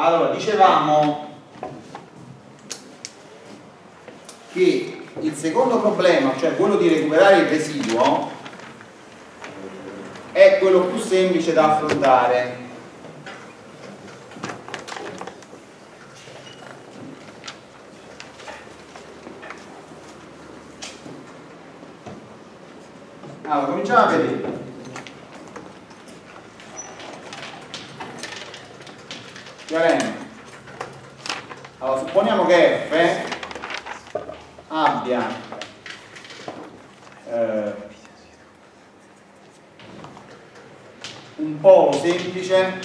allora dicevamo che il secondo problema cioè quello di recuperare il residuo è quello più semplice da affrontare. Allora cominciamo a vedere Chiaramente. Allora, supponiamo che F abbia eh, un polo semplice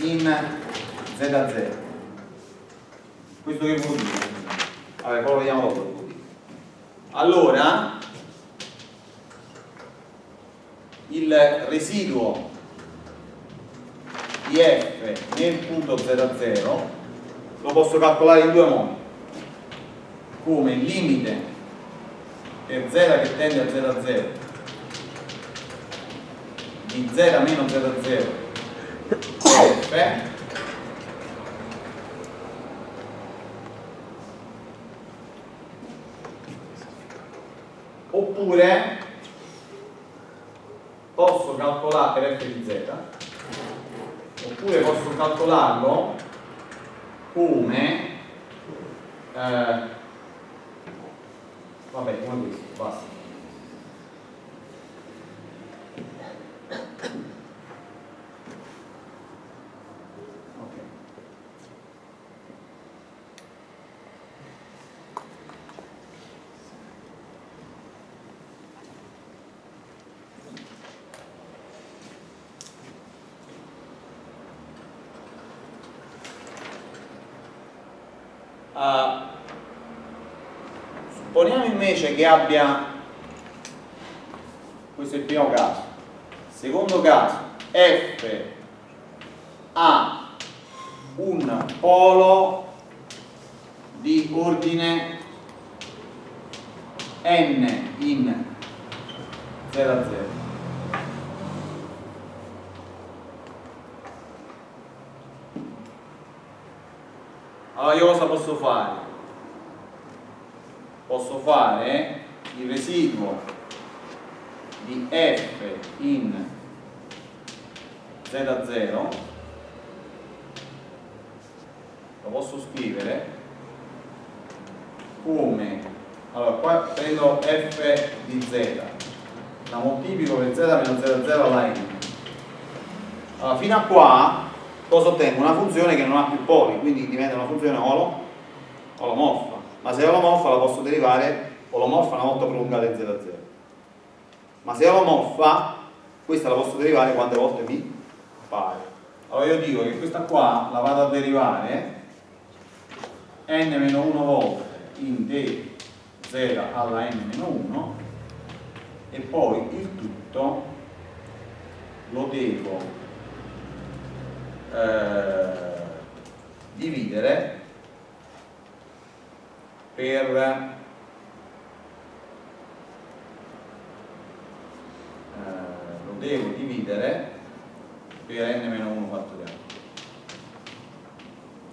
in Z0. Questo che vuol dire? Vabbè, poi lo vediamo dopo. Allora, il residuo di f nel punto 00 lo posso calcolare in due modi come il limite per z che tende a 0 a 0 di z meno 0 a 0 f oppure posso calcolare per f di z oppure posso calcolarlo come eh, vabbè come questo basta Uh, supponiamo invece che abbia questo è il primo caso secondo caso F ha un polo di ordine n in 0 a 0 allora io cosa posso fare? Posso fare il residuo di f in z a 0 lo posso scrivere come allora qua prendo f di z la moltiplico per z meno 0 a 0 alla n allora fino a qua cosa ottengo? Una funzione che non ha più poli, quindi diventa una funzione olo, olomorfa. Ma se è olomorfa la posso derivare olomorfa una volta prolungata in 0 a 0. Ma se è olomorfa, questa la posso derivare quante volte mi pare. Allora io dico che questa qua la vado a derivare n-1 volte in d0 alla n-1 e poi il tutto lo devo eh, dividere per eh, lo devo dividere per n-1 fattoriale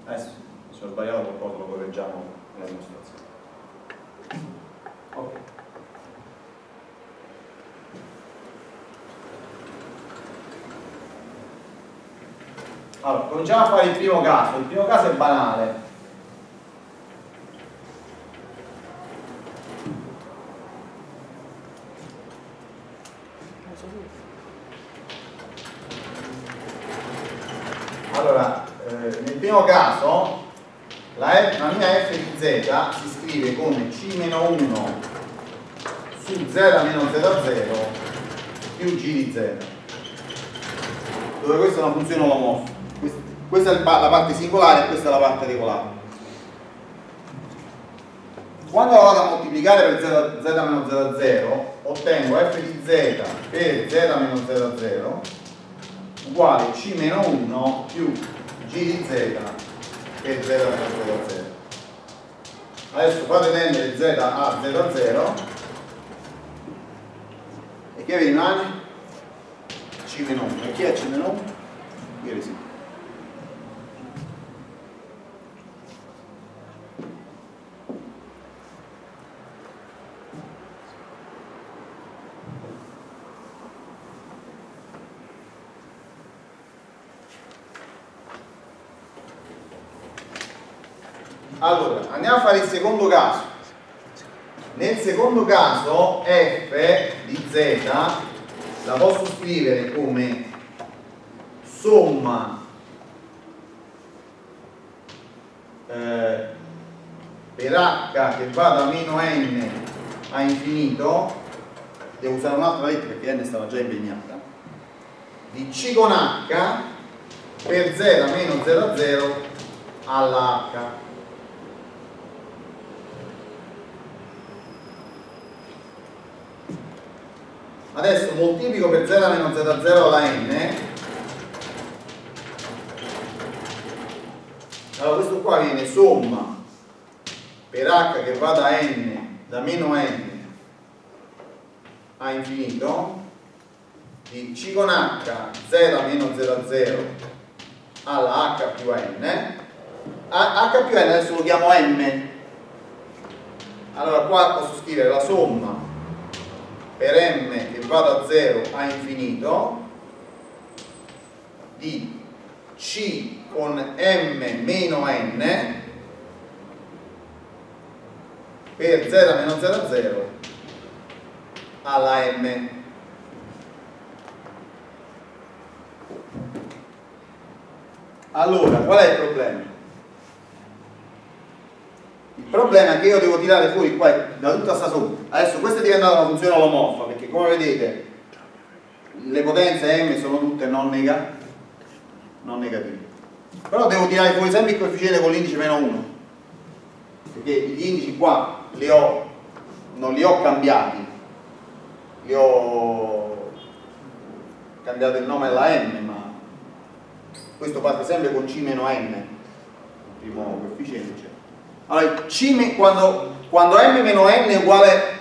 adesso se ho sbagliato qualcosa lo correggiamo nella dimostrazione ok Allora, cominciamo a fare il primo caso. Il primo caso è banale. Allora, eh, nel primo caso la, F, la, mia f di z si scrive come c-1 su 0 meno z0 più g di z dove questa è una funzione olomorfa questa è la parte singolare e questa è la parte regolare. Quando la vado a moltiplicare per z, z meno 0 a 0 ottengo f di z per z meno 0 a 0 uguale c meno 1 più g di z per z meno 0 a 0 adesso fate tendere z a 0 a 0 e che vi rimane? c meno 1 e chi è c meno 1? il residuo Allora, andiamo a fare il secondo caso. Nel secondo caso f di z la posso scrivere come somma eh, per h che va da meno n a infinito devo usare un'altra lettera perché n stava già impegnata di c con h per z meno 0 0 alla h adesso moltiplico per z meno z0 alla n. Allora questo qua viene somma per h che va da n da meno n a infinito di c con h z meno 0 alla h più n. H più n adesso lo chiamo m allora qua posso scrivere la somma per m che va da 0 a infinito di c con m meno n per 0 meno 0 0 alla m allora qual è il problema? Il problema è che io devo tirare fuori qua da tutta questa somma. Adesso questa è diventata una funzione olomorfa perché come vedete le potenze m sono tutte non, nega, non negative. Però devo tirare fuori sempre il coefficiente con l'indice meno 1 perché gli indici qua li ho, non li ho cambiati, li ho cambiato il nome alla m, ma questo parte sempre con c meno n, il primo coefficiente. Allora, C, quando, quando m meno n è uguale,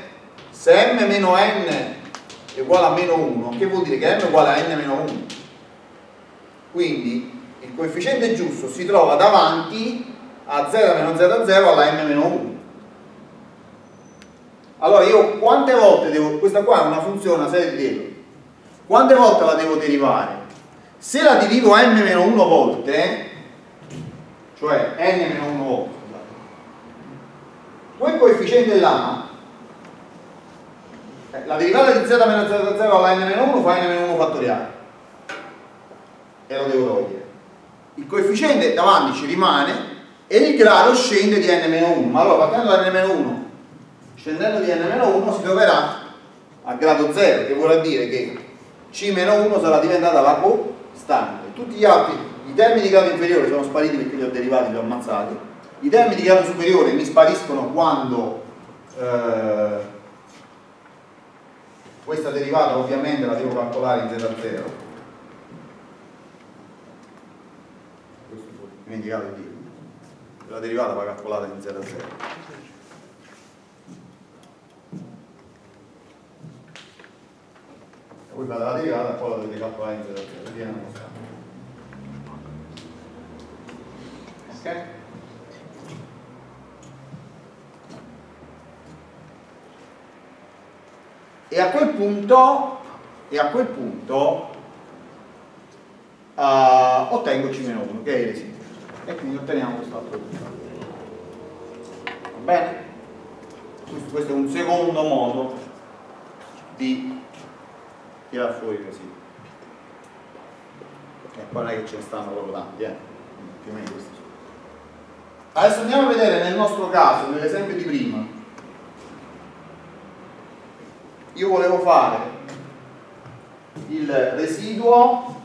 se m meno n è uguale a meno 1, che vuol dire che m è uguale a n meno 1? Quindi il coefficiente giusto si trova davanti a 0 meno 0 0 alla m meno 1. Allora io quante volte devo, questa qua è una funzione, una serie di derivati, quante volte la devo derivare? Se la derivo m meno 1 volte, cioè n meno 1 volte, quel coefficiente là eh, la derivata di z meno z 0 alla n meno 1 fa n meno 1 fattoriale e lo devo togliere. Il coefficiente davanti ci rimane e il grado scende di n meno 1 ma allora partendo da n meno 1 scendendo di n meno 1 si troverà a grado 0 che vuol dire che c meno 1 sarà diventata la costante. Tutti gli altri i termini di grado inferiore sono spariti perché li ho derivati li ho ammazzati i termini di grado superiore mi spariscono quando eh, questa derivata ovviamente la devo calcolare in z a 0 questo ho dimenticato di dire la derivata va calcolata in z a 0 e poi fate la derivata e poi la dovete calcolare in z a 0 ok? E a quel punto, e a quel punto uh, ottengo C-1 che è il residuo e quindi otteniamo quest'altro risultato va bene? questo è un secondo modo di tirare fuori residuo e poi non è che ce ne stanno proprio tanti eh? più o meno questi. Adesso andiamo a vedere nel nostro caso nell'esempio di prima io volevo fare il residuo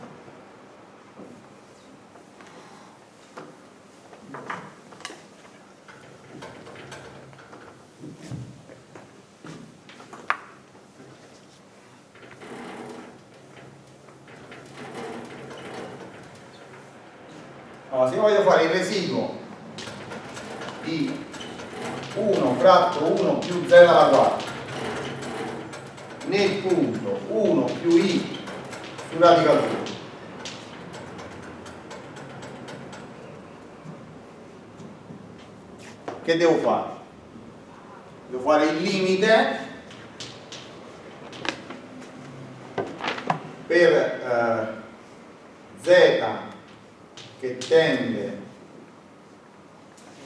allora, se io voglio fare il residuo di 1 fratto 1 più 0 alla 4 nel punto 1 più i su radical 2 che devo fare? devo fare il limite per eh, z che tende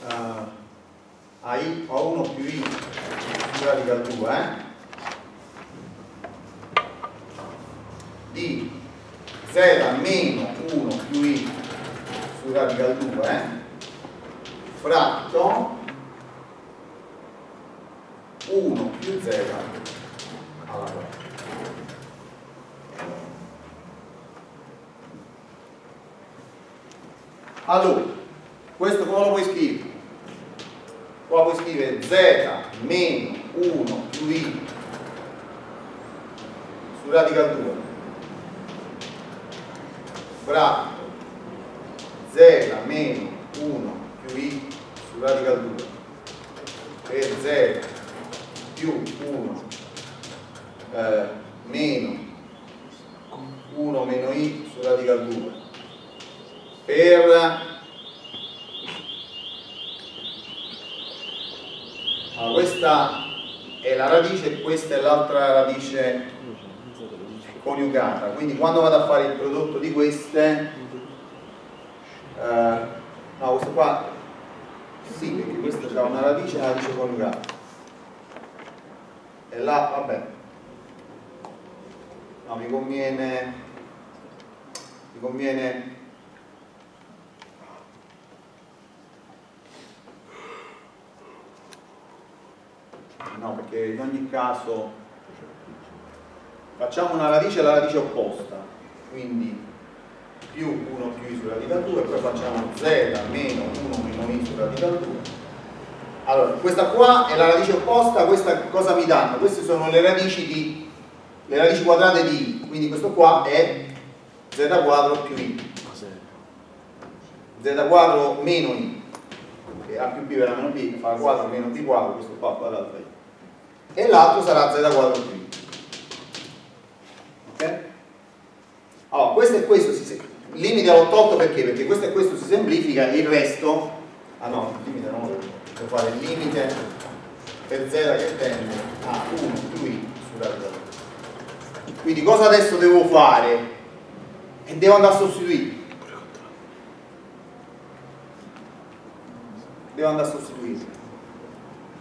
uh, a, i, a 1 più i radical 2 eh? di z meno 1 più i su radical 2 eh? fratto 1 più z allora questo come lo puoi scrivere? qua puoi scrivere? Z meno 1 più i su radical 2 fratto z meno 1 più i su radical 2 per z più 1 eh, meno 1 meno i su radical 2 per allora, questa è la radice e questa è l'altra radice coniugata. Quindi quando vado a fare il prodotto di queste eh, no questo qua sì perché questa ha una radice e una radice coniugata. E là vabbè. No mi conviene mi conviene no perché in ogni caso facciamo una radice alla radice opposta. Quindi più 1 più i su radical 2 e poi facciamo z meno 1 meno i su radical 2 allora questa qua è la radice opposta questa cosa mi danno? queste sono le radici di le radici quadrate di i. Quindi questo qua è z quadro più i. Z quadro meno i. A più b era meno b fa quadro meno b quadro questo qua quadrato i e l'altro sarà z quadro più i ok? allora questo e questo si limite all'8 perché? perché questo e questo si semplifica il resto ah no, il limite non lo devo fare il limite per z che tende a 1 più i su radical quindi cosa adesso devo fare? e devo andare a sostituire devo andare a sostituire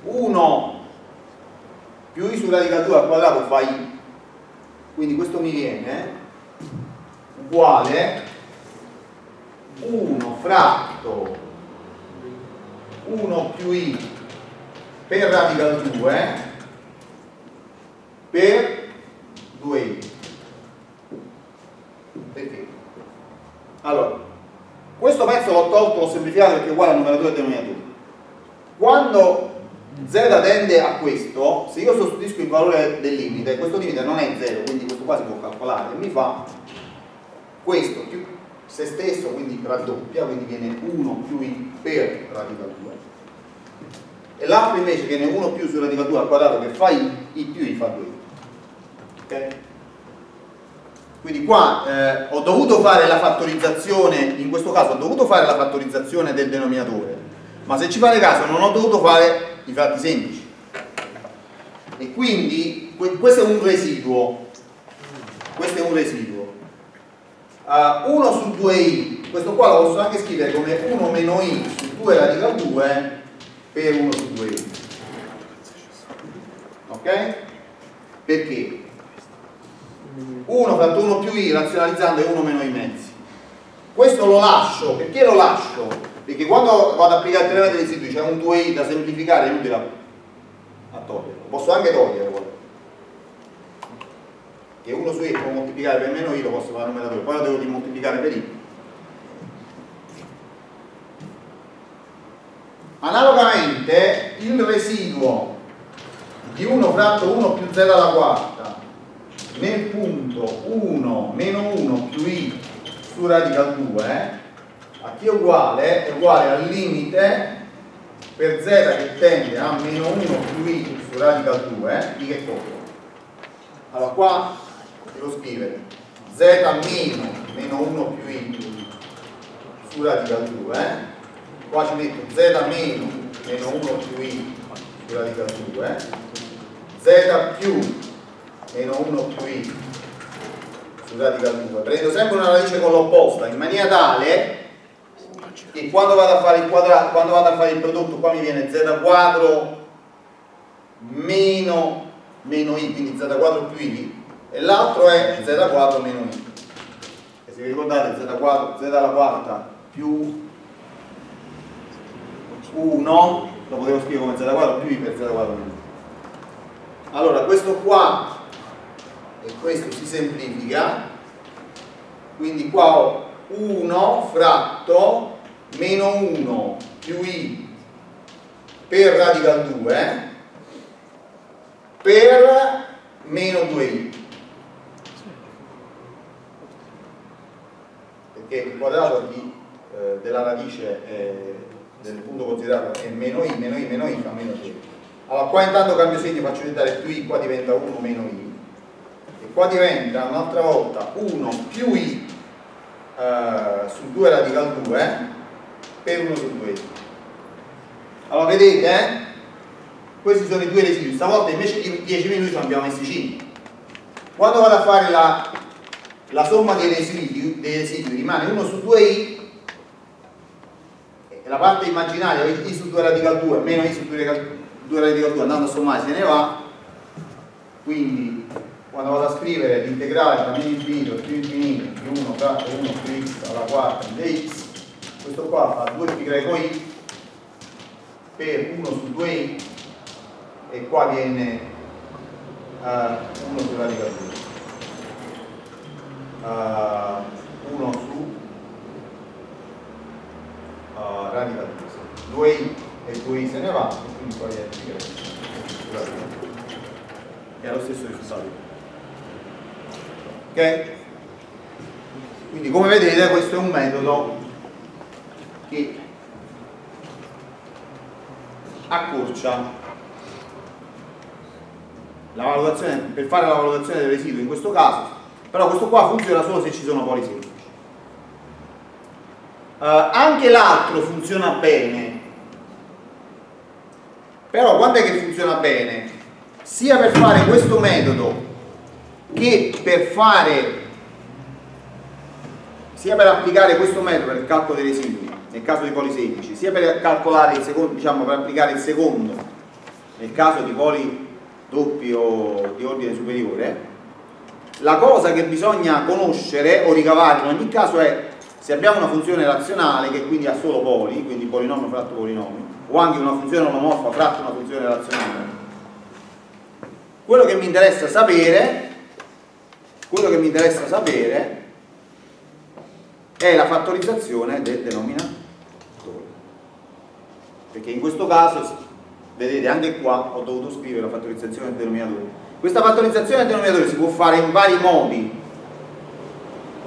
1 più i su radical 2 al quadrato fa i quindi questo mi viene uguale 1 fratto 1 più i per radical 2 per 2i perché? allora questo pezzo l'ho tolto, l'ho semplificato perché è uguale al numeratore e denominatore. Quando z tende a questo, se io sostituisco il valore del limite, questo limite non è 0, quindi questo qua si può calcolare, mi fa questo più se stesso, quindi raddoppia, quindi viene 1 più i per radical 2 e l'altro invece viene 1 più su radical 2 al quadrato che fa i, i più i fa 2 ok? quindi qua eh, ho dovuto fare la fattorizzazione in questo caso ho dovuto fare la fattorizzazione del denominatore ma se ci fate caso non ho dovuto fare i fatti semplici. E quindi questo è un residuo. Questo è un residuo. Uh, 1 su 2i questo qua lo posso anche scrivere come 1 meno i su 2 radical 2 per 1 su 2i ok? perché? 1 fratto 1 più i razionalizzando è 1 meno i mezzi. Questo lo lascio, perché lo lascio? Perché quando vado ad applicare il teorema dei residui c'è un 2i da semplificare è inutile a toglierlo. Posso anche toglierlo che 1 su i può moltiplicare per meno i lo posso fare numeratore poi lo devo moltiplicare per i. Analogamente il residuo di 1 fratto 1 più z alla quarta nel punto 1 meno 1 più i su radical 2 a t uguale è uguale al limite per z che tende a meno 1 più i su radical 2 di che cosa? allora qua devo scrivere z meno meno 1 più i su radical 2 eh? qua ci metto z meno meno 1 più i su radical 2 z più meno 1 più i su radical 2 prendo sempre una radice con l'opposta in maniera tale che quando vado a fare il quadrato quando vado a fare il prodotto qua mi viene z quadro meno meno i quindi z quadro più i. E l'altro è z quadro meno i. E se vi ricordate z quadro z alla quarta più 1 lo potevo scrivere come z quadro più i per z quadro meno i. Allora questo qua e questo si semplifica quindi qua ho 1 fratto meno 1 più i. Per radical 2 per meno 2i perché il quadrato di, eh, della radice eh, del punto considerato è meno i, meno i, meno i fa meno 2 allora qua intanto cambio segno faccio diventare più i qua diventa 1 meno i. E qua diventa un'altra volta 1 più i eh, su 2 radical 2 per 1 su 2 allora vedete eh? questi sono i due residui. Stavolta invece di 10 minuti abbiamo messi 5 quando vado a fare la, la somma dei residui, dei residui rimane 1 su 2i e la parte immaginaria i su 2 radical 2 meno i su 2 radical 2 andando a sommare se ne va. Quindi quando vado a scrivere l'integrale tra meno infinito più infinito più 1 fratto 1 più x alla quarta di x questo qua fa 2 pi greco i per 1 su 2i e qua viene uh, 1 su radical 2 uh, 1 su uh, radical 2 2i e 2i se ne va e quindi poi è è lo stesso risultato. Ok? quindi come vedete questo è un metodo che accorcia per fare la valutazione del residuo in questo caso, però questo qua funziona solo se ci sono poli semplici. Uh, anche l'altro funziona bene, però quando è che funziona bene? Sia per fare questo metodo che per fare sia per applicare questo metodo per il calcolo dei residui nel caso di poli semplici, sia per calcolare il secondo, diciamo per applicare il secondo nel caso di poli doppio di ordine superiore, la cosa che bisogna conoscere o ricavare in ogni caso è se abbiamo una funzione razionale che quindi ha solo poli, quindi polinomio fratto polinomio, o anche una funzione onomorfa fratto una funzione razionale, quello che mi interessa sapere, quello che mi interessa sapere è la fattorizzazione del denominatore. Perché in questo caso vedete anche qua ho dovuto scrivere la fattorizzazione del denominatore. Questa fattorizzazione del denominatore si può fare in vari modi.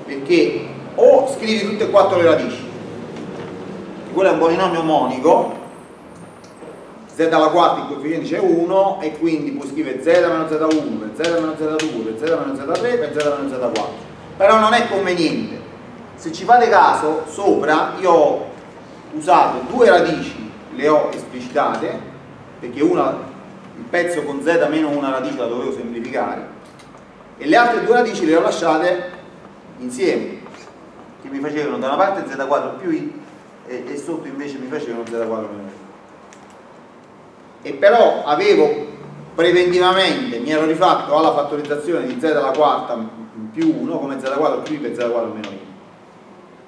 Perché o scrivi tutte e quattro le radici quello è un polinomio monico z alla quarta il coefficiente c'è 1 e quindi puoi scrivere z meno z1 z meno z2 z meno z3 per z meno z4 però non è conveniente se ci fate caso sopra io ho usato due radici le ho esplicitate perché una, il pezzo con z meno una radice la dovevo semplificare e le altre due radici le ho lasciate insieme che mi facevano da una parte z quadro più i e, e sotto invece mi facevano z quadro meno i e però avevo preventivamente mi ero rifatto alla fattorizzazione di z alla quarta più 1 come z quadro più i per z quadro meno i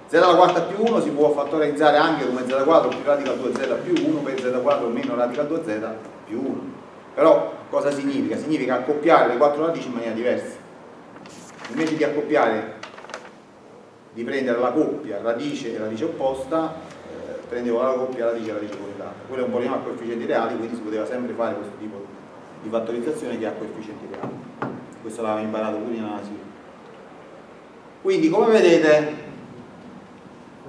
z alla quarta più 1 si può fattorizzare anche come z quadro più radical 2z più 1 per z quadro meno radical 2z più 1 però cosa significa? significa accoppiare le quattro radici in maniera diversa. Invece di accoppiare di prendere la coppia radice e radice opposta eh, prendevo la coppia radice e radice correlata quello è un polinomio a coefficienti reali quindi si poteva sempre fare questo tipo di fattorizzazione che ha coefficienti reali. Questo l'avevamo imparato pure in analisi. Quindi come vedete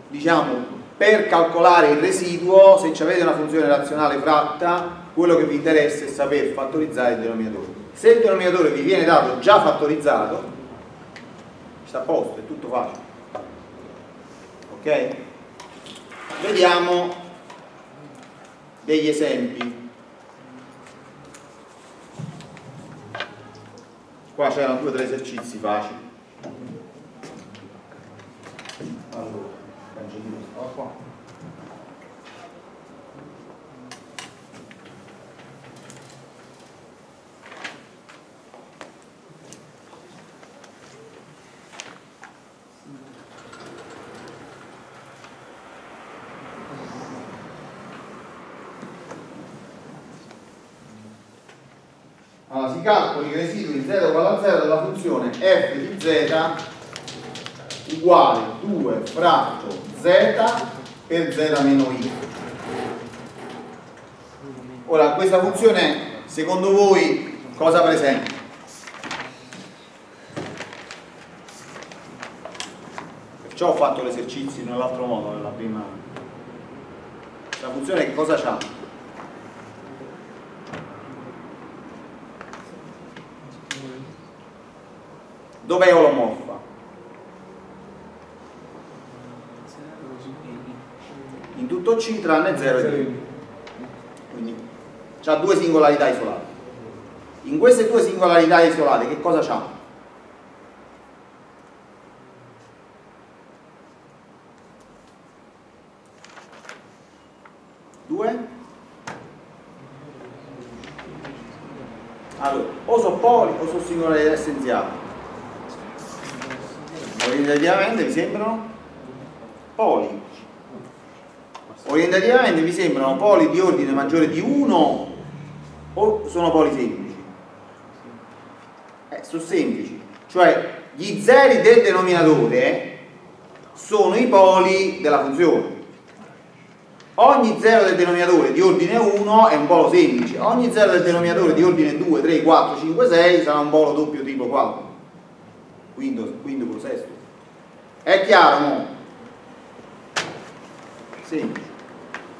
diciamo, per calcolare il residuo, se avete una funzione razionale fratta, quello che vi interessa è saper fattorizzare il denominatore. Se il denominatore vi viene dato già fattorizzato, sta a posto, è tutto facile ok? vediamo degli esempi qua c'erano due o tre esercizi facili allora cancellino qua. Calcoli i residui z uguale a 0 della funzione f di z uguale 2 fratto z per z meno i. Ora, questa funzione, secondo voi, cosa presenta? Perciò ho fatto l'esercizio nell'altro modo, nella prima. La funzione che cosa c'ha? Dov'è olomorfa? In tutto C tranne 0 e 2. Quindi ha due singolarità isolate. In queste due singolarità isolate che cosa c'ha? Due? Allora, o sono poli o sono singolarità essenziali orientativamente vi sembrano poli orientativamente vi sembrano poli di ordine maggiore di 1 o sono poli semplici? Eh, sono semplici cioè gli zeri del denominatore sono i poli della funzione ogni zero del denominatore di ordine 1 è un polo semplice ogni zero del denominatore di ordine 2, 3, 4, 5, 6 sarà un polo doppio tipo 4 quinto, quinto, sesto è chiaro? No? Semplice.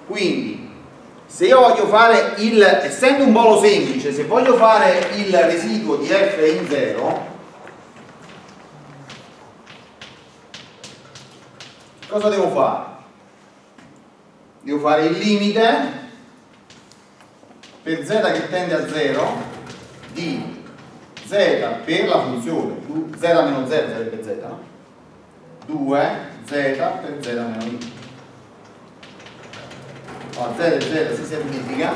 Quindi, se io voglio fare il, essendo un polo semplice, se voglio fare il residuo di f in 0, cosa devo fare? Devo fare il limite per z che tende a 0 di z per la funzione, z meno 0 sarebbe z, no? 2z per z meno i. Allora, 0 e 0 si semplifica,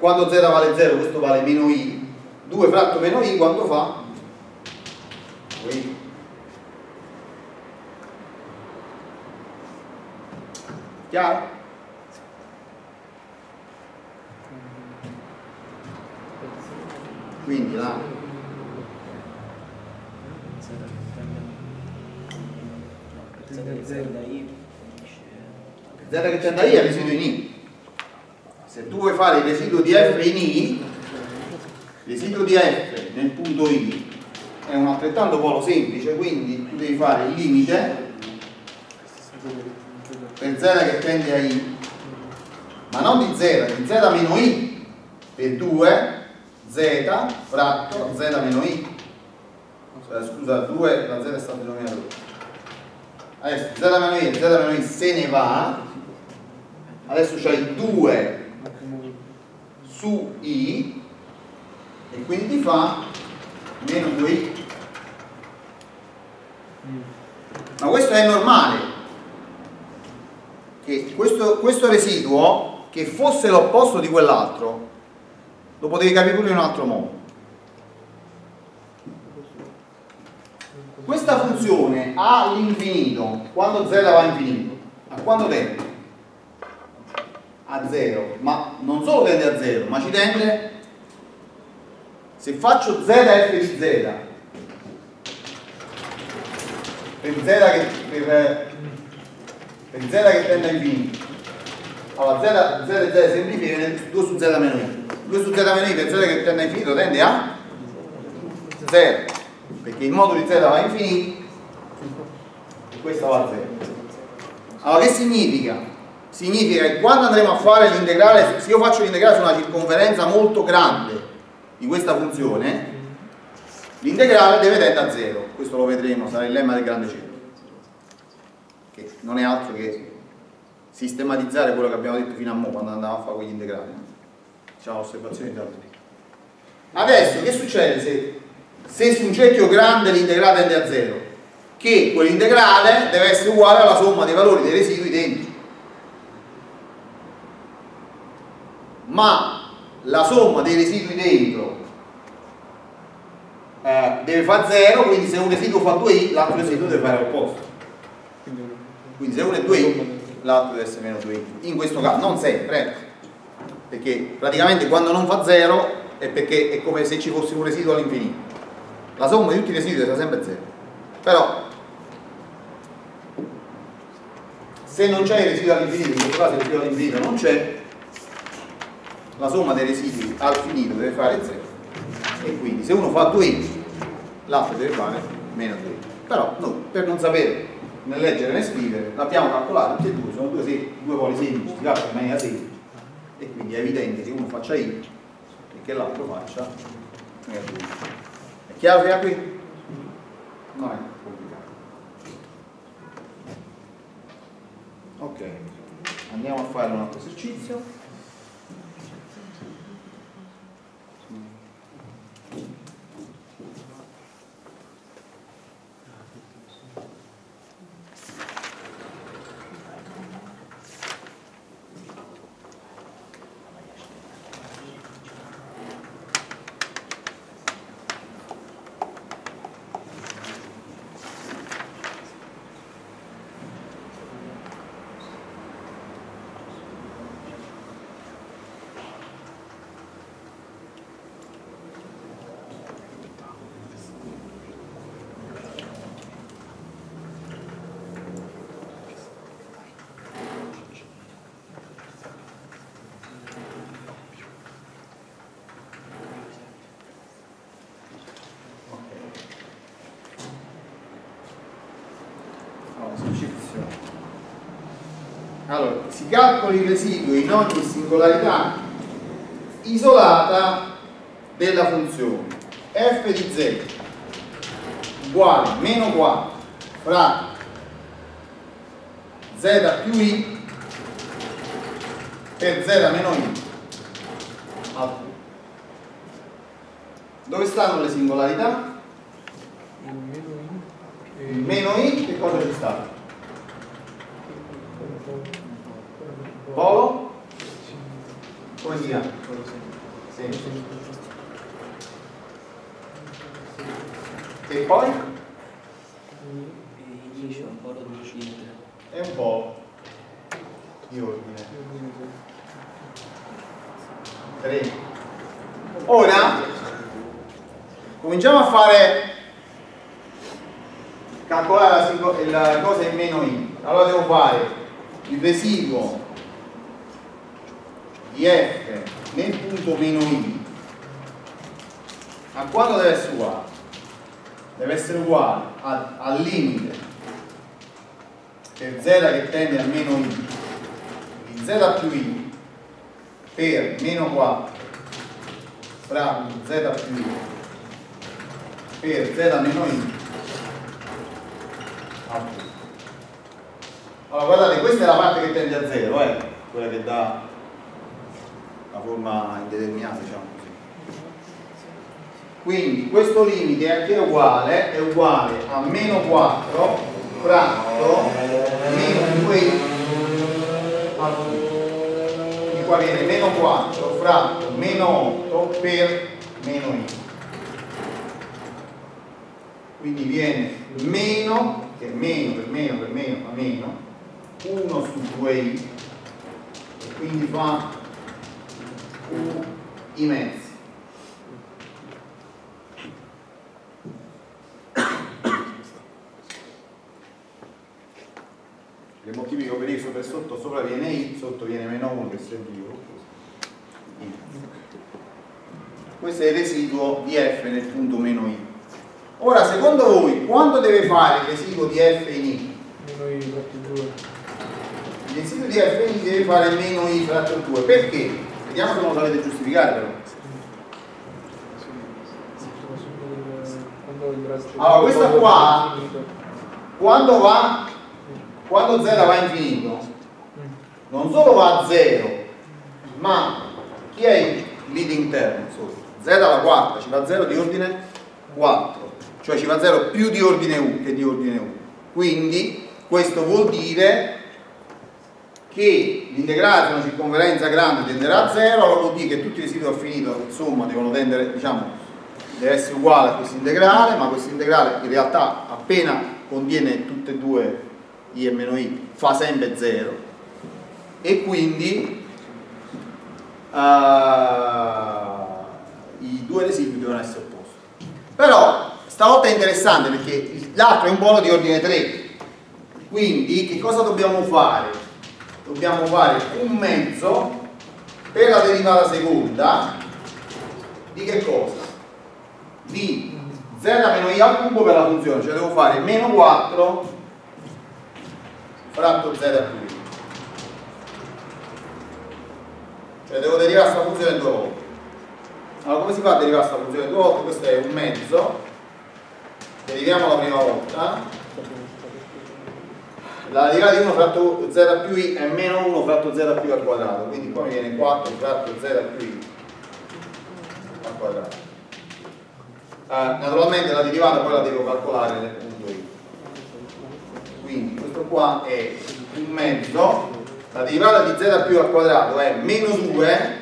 quando z vale 0 questo vale meno i, 2 fratto meno i quanto fa? i. Chiaro? Quindi la Z che tende a I è residuo in I. Se tu vuoi fare il residuo di F in I, il residuo di F nel punto I è un altrettanto polo semplice, quindi tu devi fare il limite per Z che tende a I, ma non di Z, di Z meno I, per 2 Z fratto Z meno I. Scusa, 2 la Z è stato denominato adesso z meno i z meno i se ne va adesso c'hai 2 su i e quindi fa meno 2i ma questo è normale che questo, questo residuo che fosse l'opposto di quell'altro lo potevi capire pure in un altro modo. Questa funzione ha l'infinito quando z va a infinito a quando tende? A 0 ma non solo tende a 0 ma ci tende? Se faccio zf di z per z che, per, per z che tende a infinito. Allora z, z z semplificano 2 su z meno i. 2 su z meno i per z che tende a infinito tende a 0 perché il modulo di z va a infinito e questo va a 0 allora che significa? Significa che quando andremo a fare l'integrale se io faccio l'integrale su una circonferenza molto grande di questa funzione l'integrale deve tendere a 0 questo lo vedremo, sarà il lemma del grande cerchio che non è altro che sistematizzare quello che abbiamo detto fino a mo quando andavamo a fare quegli integrali. Diciamo osservazioni altri. Adesso che succede se, se su un cerchio grande l'integrale tende a 0 che quell'integrale deve essere uguale alla somma dei valori dei residui dentro ma la somma dei residui dentro eh, deve fare 0 quindi se un residuo fa 2i l'altro residuo deve fare l'opposto. Quindi se uno è 2i l'altro deve essere meno 2i in questo caso, non sempre eh. perché praticamente quando non fa 0 è perché è come se ci fosse un residuo all'infinito. La somma di tutti i residui deve essere sempre 0 però se non c'è il residuo all'infinito in questo caso il residuo all'infinito non c'è la somma dei residui al finito deve fare 0 e quindi se uno fa 2i l'altro deve fare meno 2i però noi per non sapere né leggere né scrivere l'abbiamo calcolato tutti e due sono due, due poli semplici si calcola in maniera semplice. E quindi è evidente che uno faccia i e che l'altro faccia meno 2i è chiaro fino a qui? non è complicato. Ok andiamo a fare un altro esercizio Allora, si calcoli il residuo in ogni singolarità isolata della funzione f di z uguale meno 4 fra z più i per z meno i dove stanno le singolarità? il meno i che cosa ci sta? Polo? Chiama? Sì. E poi? È un po' di ordine. 3. Ora cominciamo a fare calcolare la, la cosa in meno i. Allora devo fare il residuo di f nel punto meno i a quanto deve essere uguale? Deve essere uguale al limite per z che tende a meno i di z più i per meno 4 fra z più i per z meno i allora guardate questa è la parte che tende a 0 eh? quella che dà la forma indeterminata diciamo così. Quindi questo limite è anche uguale è uguale a meno 4 fratto meno 2 al quindi qua viene meno 4 fratto meno 8 per meno i. Quindi viene meno che è meno per meno per meno fa meno 1 su 2i e quindi fa i mezzi. Le moltiplico per x per sotto, sopra viene i, sotto viene meno 1 che semplifico. Questo è il residuo di f nel punto meno i. Ora, secondo voi, quanto deve fare il residuo di f in i? Meno i fratto 2. Il residuo di f in i deve fare meno i fratto 2. Perché? Vediamo se non sapete giustificare però. Allora, questa qua, quando va, quando z va a infinito, non solo va a 0, ma chi è il leading term? Z alla quarta, ci va 0 di ordine 4, cioè ci va 0 più di ordine U che di ordine 1. Quindi questo vuol dire che l'integrale su una circonferenza grande tenderà a 0, allora vuol dire che tutti i residui finito, insomma, devono tendere, diciamo, deve essere uguale a questo integrale, ma questo integrale in realtà appena contiene tutte e due i e meno i fa sempre 0 e quindi uh, i due residui devono essere opposti. Però stavolta è interessante perché l'altro è un polo di ordine 3, quindi che cosa dobbiamo fare? Dobbiamo fare un mezzo per la derivata seconda. Di che cosa? di z meno i al cubo per la funzione cioè devo fare meno 4 fratto z più i. Cioè devo derivare questa funzione due volte. Allora come si fa a derivare questa funzione due volte? questo è un mezzo. Deriviamo la prima volta la derivata di 1 fratto z più i è meno 1 fratto z più al quadrato quindi qua mi viene 4 fratto z più i al quadrato. Uh, naturalmente la derivata poi la devo calcolare nel punto i. Quindi questo qua è un mezzo la derivata di z più al quadrato è meno 2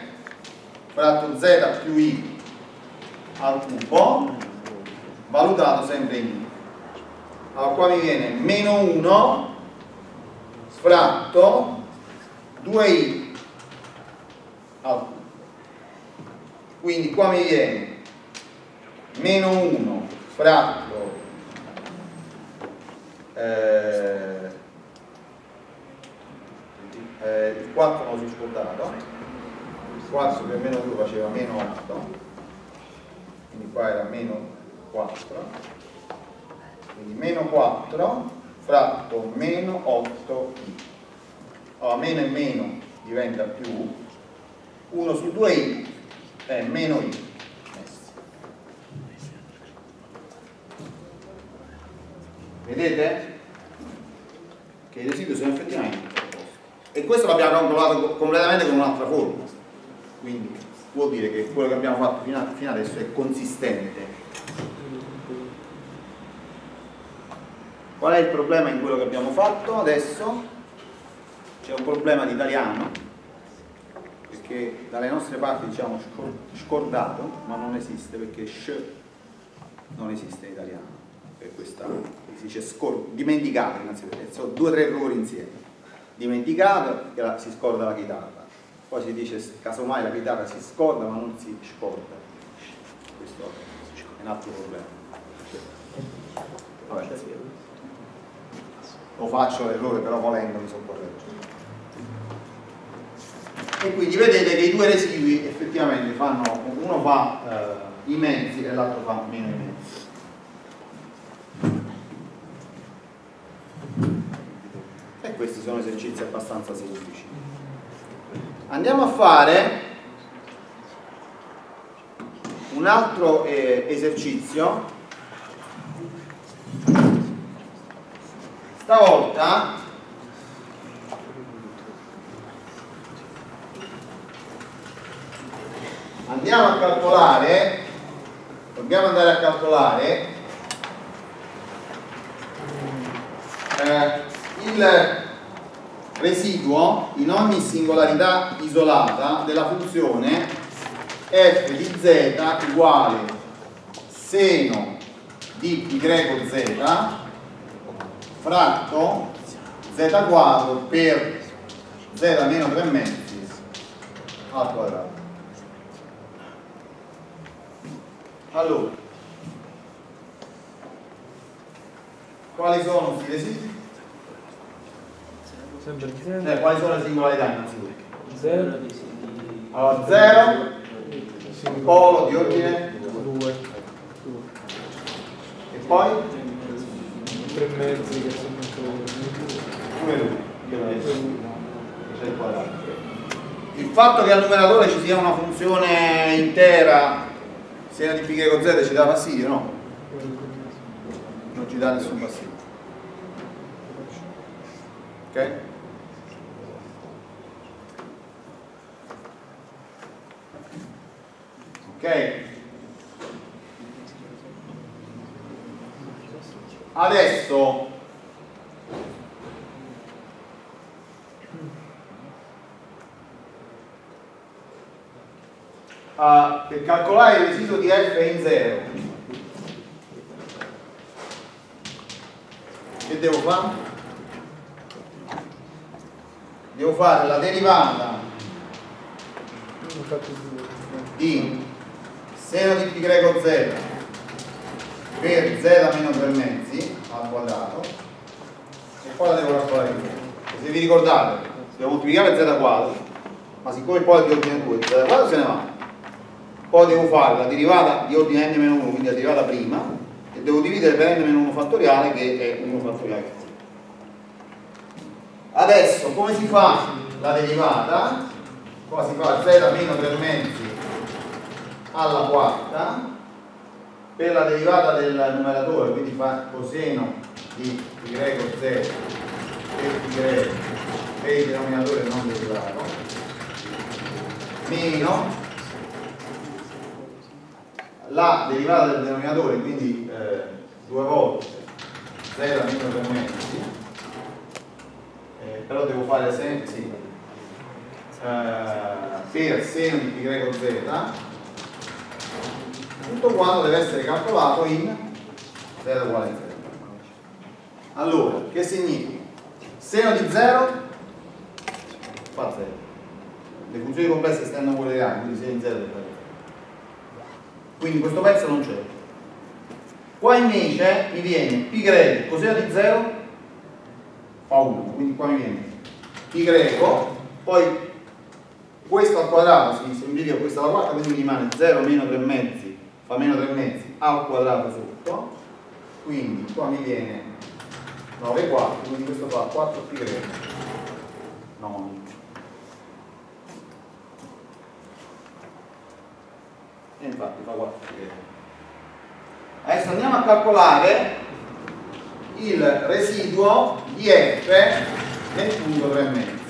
fratto z più i al cubo valutato sempre in i. Allora qua mi viene meno 1 fratto 2i al quindi qua mi viene meno 1 fratto eh, eh, il 4 non l'ho scordato. Il 4 per meno 2 faceva meno 8 quindi qua era meno 4 quindi meno 4 fratto meno 8i. Allora, meno e meno diventa più, 1 su 2i è meno i. Vedete? Che i residui sono effettivamente. E questo l'abbiamo calcolato completamente con un'altra formula. Quindi vuol dire che quello che abbiamo fatto fino adesso è consistente Qual è il problema in quello che abbiamo fatto adesso? C'è un problema di italiano, perché dalle nostre parti diciamo scordato, ma non esiste perché sh non esiste in italiano. Per questa si dice dimenticato innanzitutto, sono due o tre errori insieme. Dimenticato che la, si scorda la chitarra, poi si dice casomai la chitarra si scorda ma non si scorda. Questo è un altro problema. Vabbè lo faccio l'errore però volendo mi sono corretto. E quindi vedete che i due residui effettivamente fanno uno fa eh, i mezzi e l'altro fa meno i mezzi. E questi sono esercizi abbastanza semplici. Andiamo a fare un altro eh, esercizio stavolta andiamo a calcolare dobbiamo andare a calcolare eh, il residuo in ogni singolarità isolata della funzione f di z uguale seno di yz fratto z quadro per z meno 3 mezzi al quadrato. Allora, quali sono questi residui? Eh, quali sono le singolarità innanzitutto? 0 allora 0 polo di ordine 2 e poi 3 mezzi che sono come lui il fatto che al numeratore ci sia una funzione intera sia di pi con z ci dà fastidio no? non ci dà nessun passivo ok? ok adesso. Uh, per calcolare il residuo di f in 0 che devo fare? devo fare la derivata di seno di pi greco z per z meno 3 mezzi al quadrato e poi la devo in se vi ricordate devo moltiplicare z quadro ma siccome poi è di ordine 2 z quadro se ne va. Poi devo fare la derivata di ordine n-1 quindi la derivata prima e devo dividere per n-1 fattoriale che è 1 fattoriale adesso come si fa la derivata? Qua si fa z meno 3 mezzi alla quarta per la derivata del numeratore quindi fa coseno di greco z e pi greco e il denominatore non derivato meno la derivata del denominatore quindi eh, due volte z meno 3 mezzi eh, però devo fare sempre sì, eh, per seno di greco z tutto quanto deve essere calcolato in z uguale a 0 allora, che significa? seno di 0 fa 0 le funzioni complesse stanno quelle reali quindi seno di 0 deve fare 0 quindi questo pezzo non c'è. Qua invece mi viene pi greco coseno di 0 fa 1 quindi qua mi viene pi greco poi questo al quadrato si semplifica questa alla quarta quindi mi rimane 0 meno 3 mezzi fa meno 3 mezzi al quadrato sotto quindi qua mi viene 9 quarti quindi questo fa 4 pi greco 9 e infatti fa 4 pi greco adesso andiamo a calcolare il residuo di f nel punto 3 mezzi.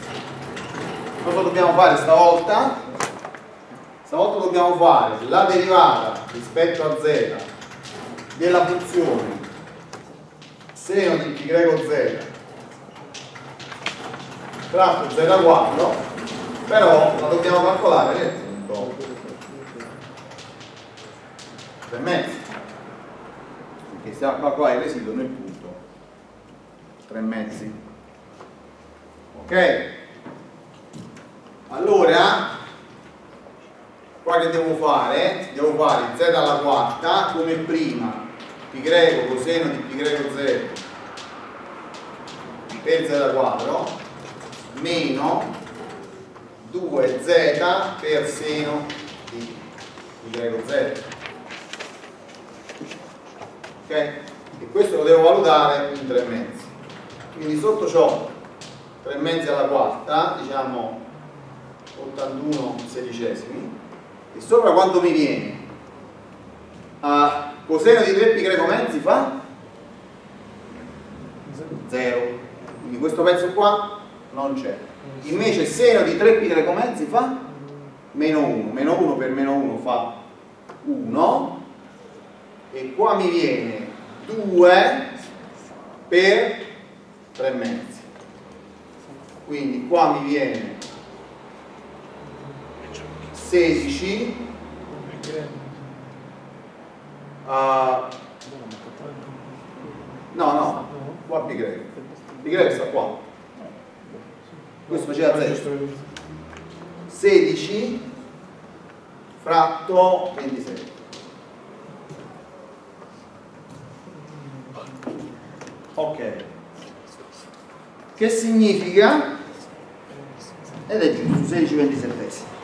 Cosa dobbiamo fare stavolta? Stavolta dobbiamo fare la derivata rispetto a z della funzione seno di pi greco z tratto z quadro però la dobbiamo calcolare nel punto 3 mezzi perché stiamo a calcolare il residuo nel punto 3 mezzi. Ok? Allora qua che devo fare? devo fare z alla quarta come prima. Pi greco coseno di pi greco z. Per z quadro meno 2z per seno di pi greco z. Ok? e questo lo devo valutare in 3 mezzi. Quindi sotto ciò 3 mezzi alla quarta diciamo 81 sedicesimi e sopra quanto mi viene? a coseno di 3 pi greco mezzi fa? 0 quindi questo pezzo qua non c'è invece seno di 3 pi greco mezzi fa? meno 1 meno 1 per meno 1 fa 1 e qua mi viene 2 per 3 mezzi quindi qua mi viene 16 uh, no no qua pi greco pi greco sta qua. Questo faceva 0 16 fratto 26 ok. Che significa? Ed è giusto 16 27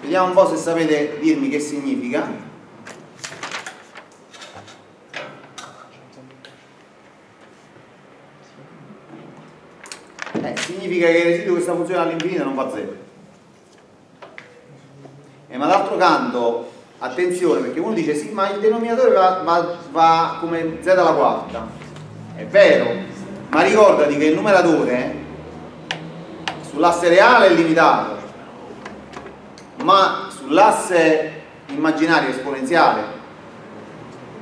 vediamo un po' se sapete dirmi che significa. Eh, significa che il residuo di questa funzione all'infinito non fa 0 eh, ma d'altro canto attenzione perché uno dice sì ma il denominatore va, va, va come z alla quarta. È vero ma ricordati che il numeratore sull'asse reale è limitato ma sull'asse immaginario esponenziale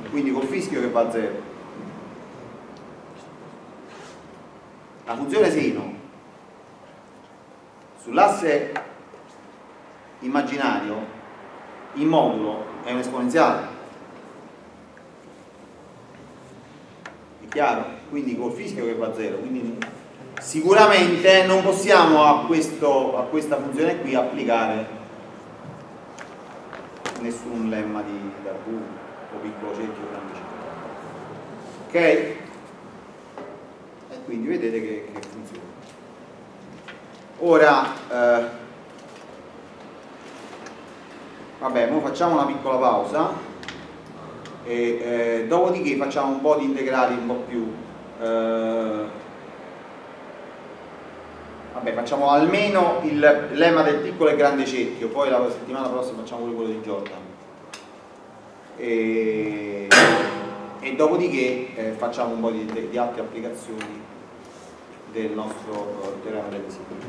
quindi col fischio che va a 0 la funzione seno sull'asse immaginario in modulo è un esponenziale. È chiaro? quindi col fischio che va a 0 quindi sicuramente non possiamo a, questo, a questa funzione qui applicare nessun lemma di Darboux o piccolo cerchio o grande cerchio ok? e quindi vedete che, che funziona ora eh, vabbè, ora facciamo una piccola pausa e eh, dopodiché facciamo un po' di integrali un po' più eh, vabbè facciamo almeno il lemma del piccolo e grande cerchio poi la settimana prossima facciamo pure quello di Jordan. E, e dopodiché eh, facciamo un po' di, di, altre applicazioni del nostro teorema delle simmetrie